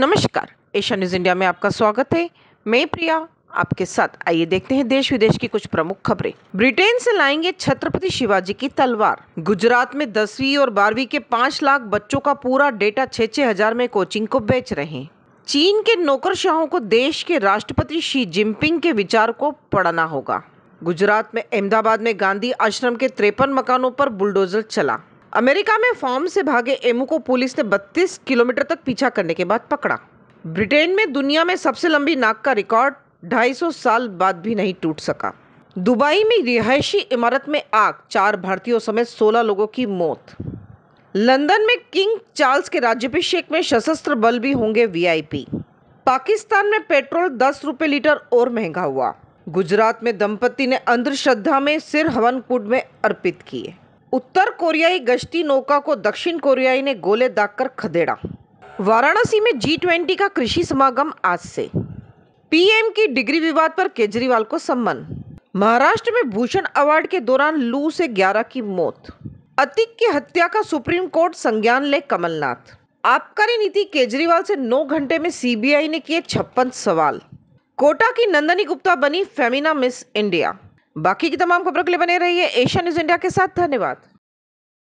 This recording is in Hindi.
एशिया न्यूज़ इंडिया में आपका स्वागत है। मैं प्रिया, आपके साथ आइए देखते हैं देश विदेश की कुछ प्रमुख खबरें। ब्रिटेन से लाएँगे छत्रपति शिवाजी की तलवार। गुजरात में दसवीं और बारहवीं के पाँच लाख बच्चों का पूरा डेटा छह छह हज़ार में कोचिंग को बेच रहे हैं। चीन के नौकरशाहों को देश के राष्ट्रपति शी जिनपिंग के विचार को पढ़ना होगा। गुजरात में अहमदाबाद में गांधी आश्रम के तिरपन मकानों पर बुलडोजर चला। अमेरिका में फॉर्म से भागे एमू को पुलिस ने 32 किलोमीटर तक पीछा करने के बाद पकड़ा। ब्रिटेन में दुनिया में सबसे लंबी नाक का रिकॉर्ड 250 साल बाद भी नहीं टूट सका। दुबई में रिहायशी इमारत में आग, चार भारतीयों समेत 16 लोगों की मौत। लंदन में किंग चार्ल्स के राज्यभिषेक में सशस्त्र बल भी होंगे वीआईपी। पाकिस्तान में पेट्रोल दस रुपये लीटर और महँगा हुआ। गुजरात में दंपति ने अंधश्रद्धा में सिर हवन कुंड में अर्पित किए। उत्तर कोरियाई गश्ती नौका को दक्षिण कोरियाई ने गोले दागकर खदेड़ा। वाराणसी में जी ट्वेंटी का कृषि समागम आज से। पीएम की डिग्री विवाद पर केजरीवाल को सम्मान। महाराष्ट्र में भूषण अवार्ड के दौरान लू से 11 की मौत। अतिक की हत्या का सुप्रीम कोर्ट संज्ञान ले कमलनाथ। आबकारी नीति केजरीवाल से 9 घंटे में सीबीआई ने किए छप्पन सवाल। कोटा की नंदनी गुप्ता बनी फेमिना मिस इंडिया बाकी की तमाम खबरों के लिए बने रहिए एशिया न्यूज़ इंडिया के साथ। धन्यवाद।